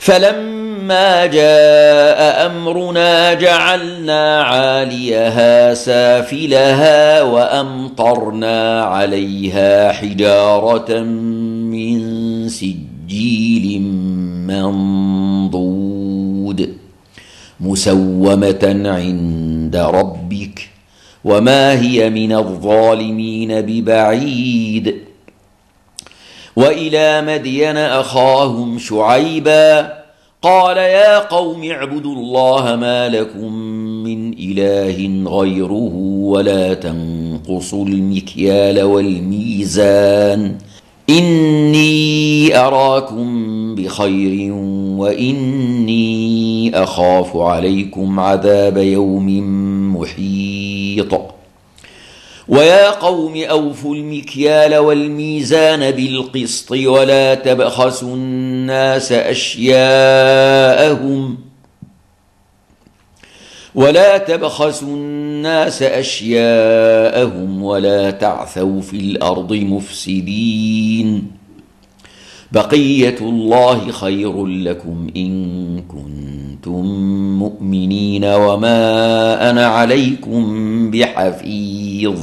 فلما جاء أمرنا جعلنا عاليها سافلها وأمطرنا عليها حجارة من سجيل منضود مسومة عند ربك وما هي من الظالمين ببعيد وإلى مدين أخاهم شعيبا قال يا قوم اعبدوا الله ما لكم من إله غيره ولا تنقصوا المكيال والميزان إني أراكم بخير وإني أخاف عليكم عذاب يوم محيط ويا قوم أوفوا المكيال والميزان بالقسط ولا تبخسوا الناس أشياءهم ولا تبخسوا الناس أشياءهم ولا تعثوا في الأرض مفسدين بقية الله خير لكم إن كنتم مؤمنين وما أنا عليكم بحفيظ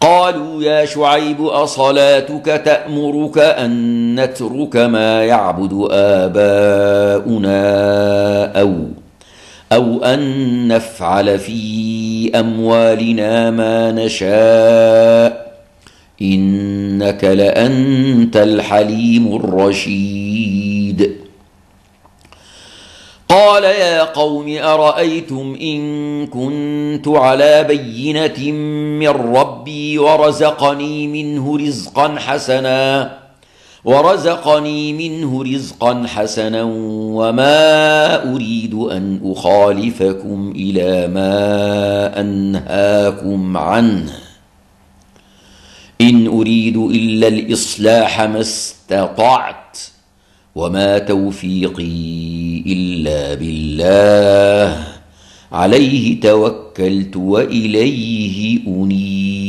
قالوا يا شعيب أصلاتك تأمرك أن نترك ما يعبد آباؤنا أو أو أن نفعل في أموالنا ما نشاء. إنك لأنت الحليم الرشيد. قال يا قوم أرأيتم إن كنت على بينة من ربي ورزقني منه رزقا حسنا ورزقني منه رزقا حسنا وما أريد أن أخالفكم إلى ما أنهاكم عنه. إن أريد إلا الإصلاح ما استطعت وما توفيقي إلا بالله. عليه توكلت وإليه أنيب.